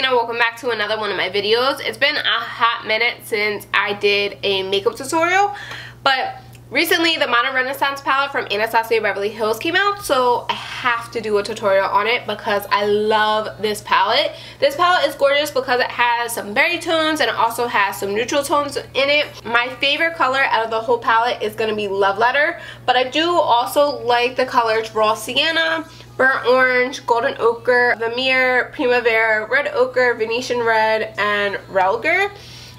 Christina, welcome back to another one of my videos. It's been a hot minute since I did a makeup tutorial, but recently the Modern Renaissance palette from Anastasia Beverly Hills came out, so I have to do a tutorial on it because I love this palette. This palette is gorgeous because it has some berry tones and it also has some neutral tones in it. My favorite color out of the whole palette is going to be Love Letter, but I do also like the colors Raw Sienna, burnt orange, golden ochre, Vermeer, primavera, red ochre, Venetian red, and Realgar.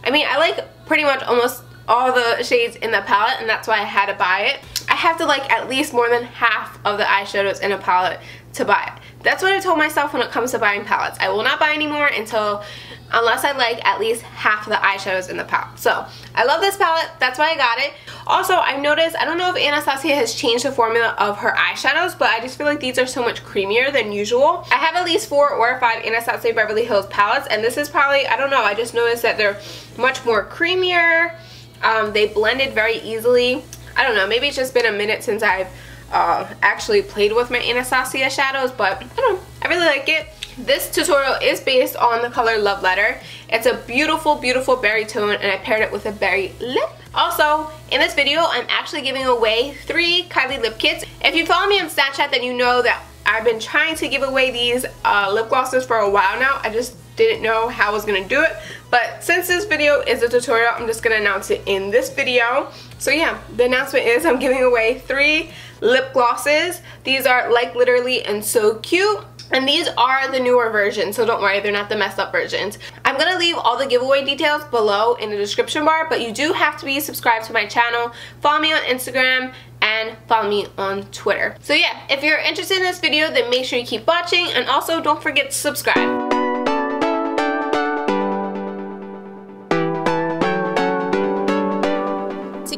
I mean, I like pretty much almost all the shades in the palette and that's why I had to buy it. I have to like at least more than half of the eyeshadows in a palette to buy it. That's what I told myself when it comes to buying palettes. I will not buy anymore until unless I like at least half of the eyeshadows in the palette. So I love this palette. That's why I got it. Also, I've noticed, I don't know if Anastasia has changed the formula of her eyeshadows, but I just feel like these are so much creamier than usual. I have at least four or five Anastasia Beverly Hills palettes, and this is probably, I don't know, I just noticed that they're much more creamier. Um, they blended very easily. I don't know, maybe it's just been a minute since I've uh, actually played with my Anastasia shadows, but I don't know, I really like it. This tutorial is based on the color Love Letter. It's a beautiful, beautiful berry tone and I paired it with a berry lip. Also, in this video, I'm actually giving away three Kylie lip kits. If you follow me on Snapchat, then you know that I've been trying to give away these uh, lip glosses for a while now. I just didn't know how I was going to do it. But since this video is a tutorial, I'm just going to announce it in this video. So yeah, the announcement is I'm giving away three lip glosses. These are like literally and so cute. And these are the newer versions, so don't worry, they're not the messed up versions. I'm to leave all the giveaway details below in the description bar, but you do have to be subscribed to my channel, follow me on Instagram, and follow me on Twitter. So yeah, if you're interested in this video, then make sure you keep watching, and also don't forget to subscribe.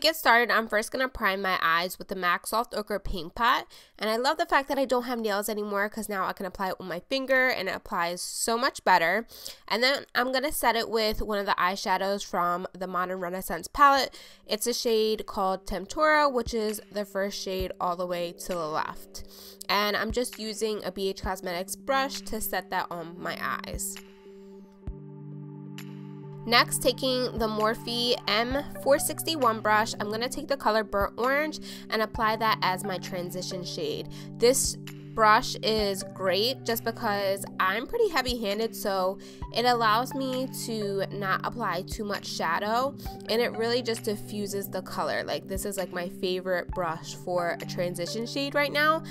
Get started, I'm first going to prime my eyes with the MAC Soft Ochre Paint Pot. And I love the fact that I don't have nails anymore because now I can apply it with my finger and it applies so much better. And then I'm going to set it with one of the eyeshadows from the Modern Renaissance palette. It's a shade called Tempera, which is the first shade all the way to the left. And I'm just using a BH Cosmetics brush to set that on my eyes. Next, taking the Morphe M461 brush, I'm going to take the color Burnt Orange and apply that as my transition shade. This brush is great just because I'm pretty heavy handed so it allows me to not apply too much shadow and it really just diffuses the color like this is like my favorite brush for a transition shade right now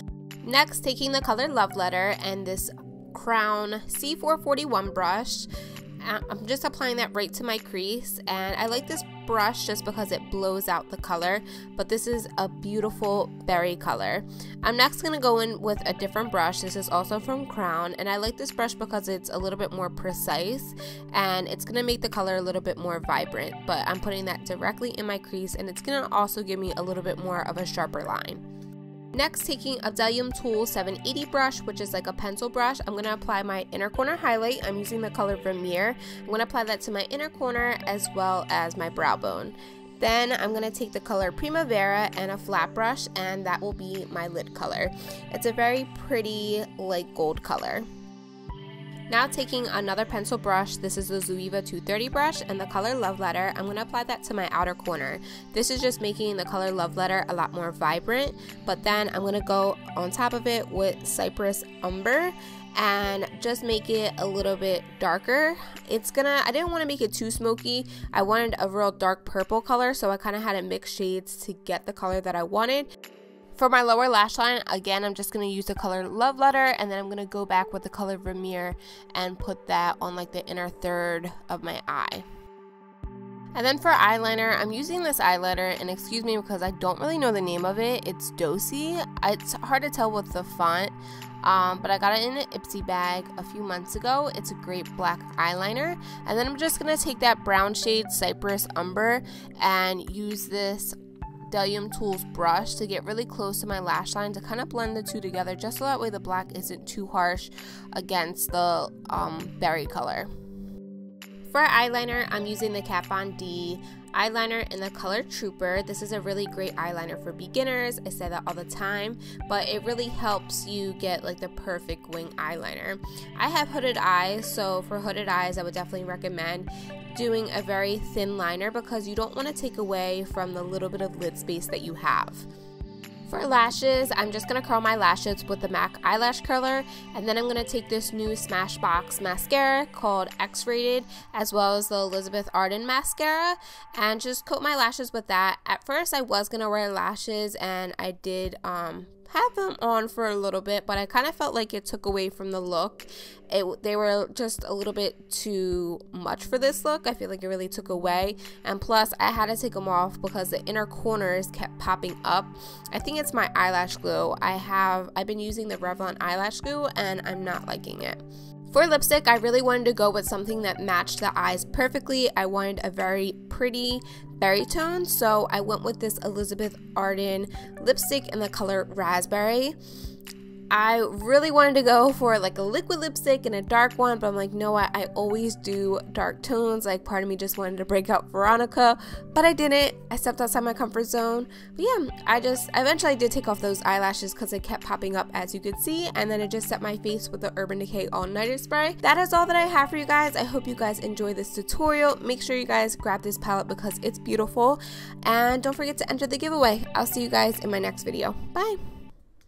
next taking the color love letter and this crown c441 brush I'm just applying that right to my crease and I like this brush just because it blows out the color but this is a beautiful berry color. I'm next going to go in with a different brush. This is also from Crown and I like this brush because it's a little bit more precise and it's going to make the color a little bit more vibrant but I'm putting that directly in my crease and it's going to also give me a little bit more of a sharper line. Next, taking a Bdellium Tool 780 brush, which is like a pencil brush, I'm going to apply my inner corner highlight. I'm using the color Vermeer. I'm going to apply that to my inner corner as well as my brow bone. Then I'm going to take the color Primavera and a flat brush and that will be my lid color. It's a very pretty light gold color. Now taking another pencil brush, this is the Zoeva 230 brush and the color Love Letter, I'm going to apply that to my outer corner. This is just making the color Love Letter a lot more vibrant, but then I'm going to go on top of it with Cyprus Umber and just make it a little bit darker. It's gonna, I didn't want to make it too smoky. I wanted a real dark purple color, so I kind of had to mix shades to get the color that I wanted. For my lower lash line, again, I'm just going to use the color Love Letter and then I'm going to go back with the color Vermeer and put that on like the inner third of my eye. And then for eyeliner, I'm using this eyeliner, and excuse me because I don't really know the name of it. It's Dosey. It's hard to tell with the font, um, but I got it in an Ipsy bag a few months ago. It's a great black eyeliner. And then I'm just going to take that brown shade Cyprus Umber and use this Bdellium Tools brush to get really close to my lash line to kind of blend the two together just so that way the black isn't too harsh against the um, berry color. For eyeliner, I'm using the Kat Von D eyeliner in the color Trooper. This is a really great eyeliner for beginners. I say that all the time, but it really helps you get like the perfect wing eyeliner. I have hooded eyes, so for hooded eyes, I would definitely recommend doing a very thin liner because you don't want to take away from the little bit of lid space that you have. For lashes, I'm just going to curl my lashes with the MAC eyelash curler and then I'm going to take this new Smashbox mascara called X-Rated as well as the Elizabeth Arden mascara and just coat my lashes with that. At first I was going to wear lashes and I did um, had them on for a little bit, but I kind of felt like it took away from the look. It, they were just a little bit too much for this look. I feel like it really took away. And plus, I had to take them off because the inner corners kept popping up. I think it's my eyelash glue. I have, I've been using the Revlon eyelash glue and I'm not liking it. For lipstick, I really wanted to go with something that matched the eyes perfectly. I wanted a very pretty berry tone, so I went with this Elizabeth Arden lipstick in the color Raspberry. I really wanted to go for like a liquid lipstick and a dark one, but I'm like, no, I, I always do dark tones. Like, part of me just wanted to break out Veronica, but I didn't. I stepped outside my comfort zone. But yeah, I just eventually did take off those eyelashes because they kept popping up as you could see, and then I just set my face with the Urban Decay All Nighter Spray. That is all that I have for you guys. I hope you guys enjoy this tutorial. Make sure you guys grab this palette because it's beautiful, and don't forget to enter the giveaway. I'll see you guys in my next video. Bye!